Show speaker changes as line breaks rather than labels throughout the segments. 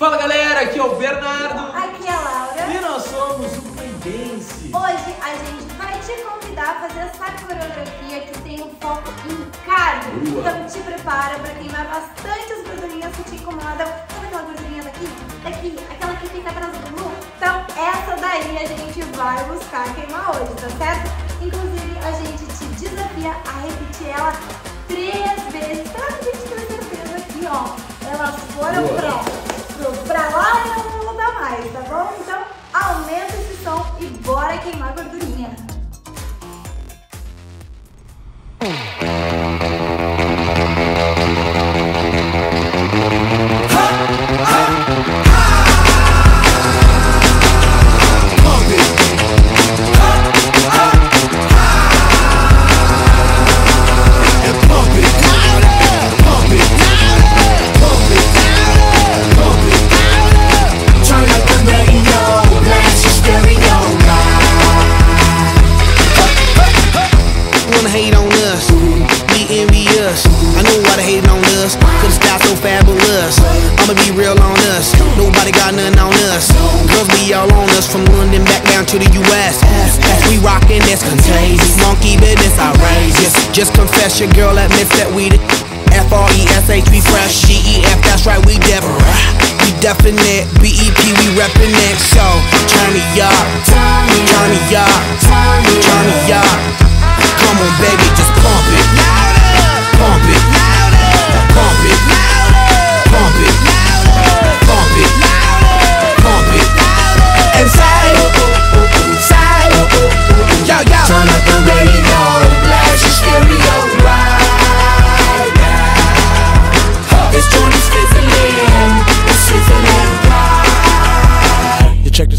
Fala galera, aqui é o Bernardo
Aqui é a Laura.
e nós somos o Playdense.
Hoje a gente vai te convidar a fazer essa coreografia que tem um foco em carne.
Boa.
Então te prepara pra queimar bastante as gordurinhas que te incomodam. Sabe aquela gordurinha daqui? Daqui, aquela que fica atrás do bumbum? Então essa daí a gente vai buscar queimar hoje, tá certo? Inclusive a gente te desafia a repetir ela três vezes pra gente ter certeza que, ó, elas foram
Boa.
Pra lá e não vão mudar mais, tá bom? Então aumenta esse som e bora queimar gordurinha.
Know why they hating on us, cause the style so fabulous. I'ma be real on us, nobody got nothing on us. Girls be all on us from London back down to the US. We rockin' that's contagious, monkey business outrageous. Just confess your girl admits that we the F-R-E-S-H, we fresh, G-E-F, that's right, we def We definite, B-E-P, we reppin' it So, turn me up, turn me up,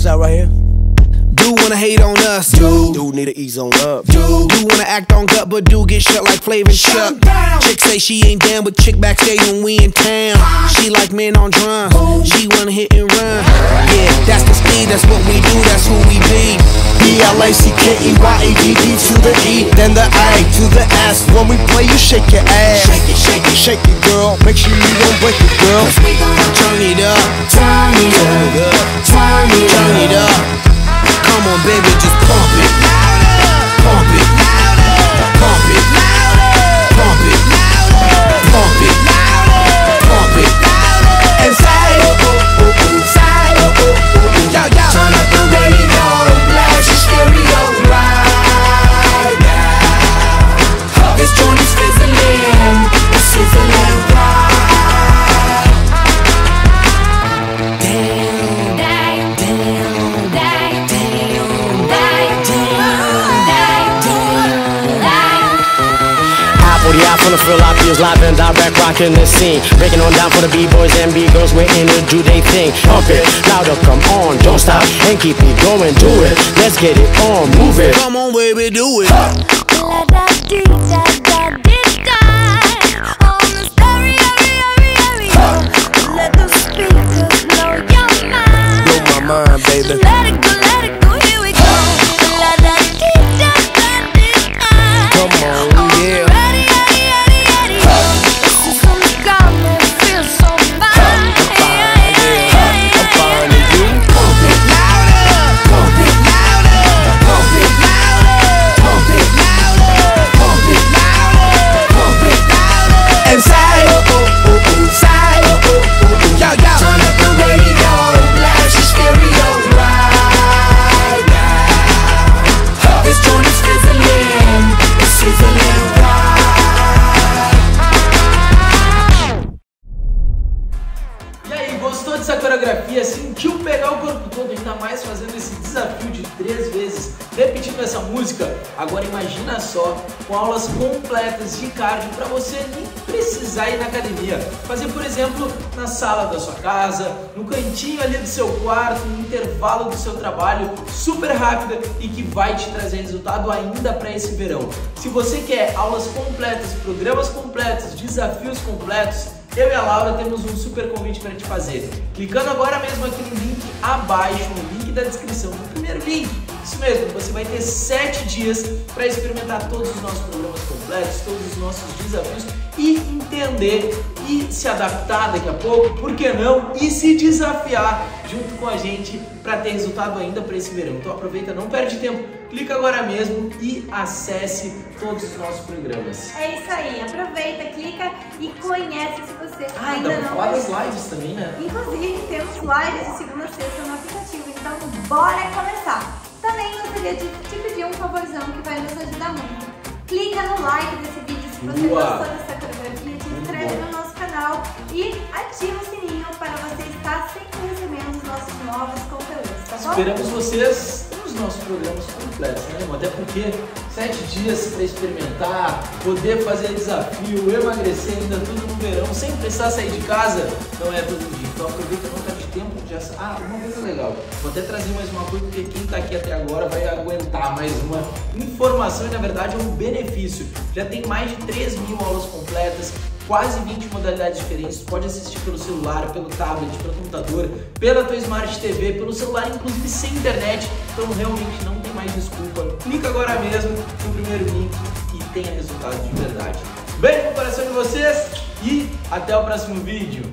out right here. Do wanna hate on us, do. Do need to ease on up, do. Do wanna act on gut, but do get shut like Flavor and Chuck. Chick say she ain't down, but chick backstage when we in town. She like men on drums, she wanna hit and run. Yeah, that's the speed, that's what we do, that's who we be.
B-L-A-C-K-E-Y-A-D-D to the E, then the A to the S. When we play, you shake your ass. Shake it, shake it, shake it, girl. Make sure you don't break it, girl.
We gon'
Turn it up,
turn it up, turn it
turn it
up
40 out from the Philippines, live and direct, rocking the scene. Breaking on down for the B-boys and B-girls, we're in to do they thing. Pump it, louder, come on, don't stop, and keep it going, do it. Let's get it on, move it.
Come on, baby, do it. Let the speakers blow my mind, baby.
Let it go,
repetindo essa música? Agora imagina só, com aulas completas de cardio para você nem precisar ir na academia. Fazer, por exemplo, na sala da sua casa, no cantinho ali do seu quarto, no intervalo do seu trabalho, super rápida e que vai te trazer resultado ainda para esse verão. Se você quer aulas completas, programas completos, desafios completos, eu e a Laura temos um super convite para te fazer. Clicando agora mesmo aqui no link abaixo, no link da descrição, no primeiro link, Isso mesmo, você vai ter 7 dias para experimentar todos os nossos programas completos, todos os nossos desafios e entender e se adaptar daqui a pouco, por que não? E se desafiar junto com a gente para ter resultado ainda para esse verão. Então aproveita, não perde tempo, clica agora mesmo e acesse todos os nossos programas.
É isso aí, aproveita, clica e conhece se você
Ah,
ainda
dá pra
não
falar das lives também, né?
Inclusive, temos lives de segunda a sexta no aplicativo, então bora começar! Também gostaria de te pedir um favorzão que vai nos ajudar muito. Clica no like desse vídeo se você
Boa.
gostou dessa e ativa o sininho para você estar sempre recebendo os nossos novos conteúdos, tá bom?
Esperamos vocês nos nossos programas completos, né, irmão? Até porque sete dias para experimentar, poder fazer desafio, emagrecer ainda tudo no verão, sem precisar sair de casa, não é todo dia. Então aproveita, não tá de tempo, já... Ah, uma coisa legal, vou até trazer mais uma coisa, porque quem tá aqui até agora vai aguentar mais uma informação e na verdade é um benefício. Já tem mais de 3 mil aulas completas, quase 20 modalidades diferentes. Pode assistir pelo celular, pelo tablet, pelo computador, pela tua Smart TV, pelo celular, inclusive sem internet. Então realmente não tem mais desculpa. Clica agora mesmo no primeiro link e tenha resultados de verdade. Beijo no coração de vocês e até o próximo vídeo.